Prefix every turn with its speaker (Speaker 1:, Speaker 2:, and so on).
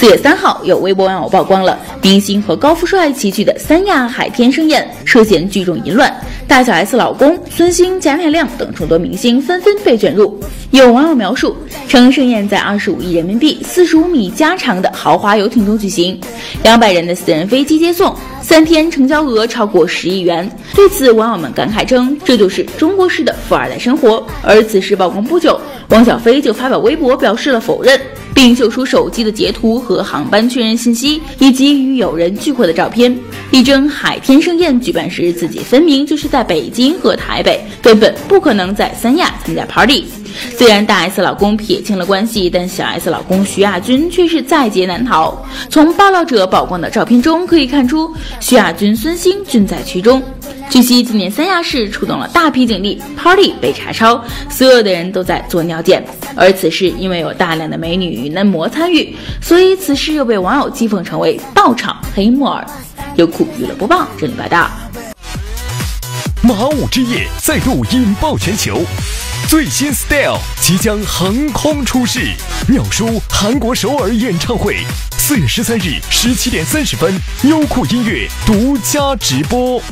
Speaker 1: 四月三号，有微博网友曝光了明星和高富帅齐聚的三亚海天盛宴，涉嫌聚众淫乱，大小 S 老公孙兴、贾乃亮等众多明星纷纷被卷入。有网友描述称，盛宴在二十五亿人民币、四十五米加长的豪华游艇中举行，两百人的私人飞机接送，三天成交额超过十亿元。对此，网友们感慨称，这就是中国式的富二代生活。而此事曝光不久，汪小菲就发表微博表示了否认。并秀出手机的截图和航班确认信息，以及与友人聚会的照片，力争海天盛宴举办时自己分明就是在北京和台北，根本不可能在三亚参加 party。虽然大 S 老公撇清了关系，但小 S 老公徐亚军却是在劫难逃。从爆料者曝光的照片中可以看出，徐亚军、孙兴均在其中。据悉，今年三亚市出动了大批警力，party 被查抄，所有的人都在做尿检。而此事因为有大量的美女与嫩模参与，所以此事又被网友讥讽成为“爆场黑木耳”。优酷娱乐播报，这里报道。
Speaker 2: 马舞之夜再度引爆全球，最新 style 即将横空出世，鸟叔韩国首尔演唱会，四月十三日十七点三十分，优酷音乐独家直播。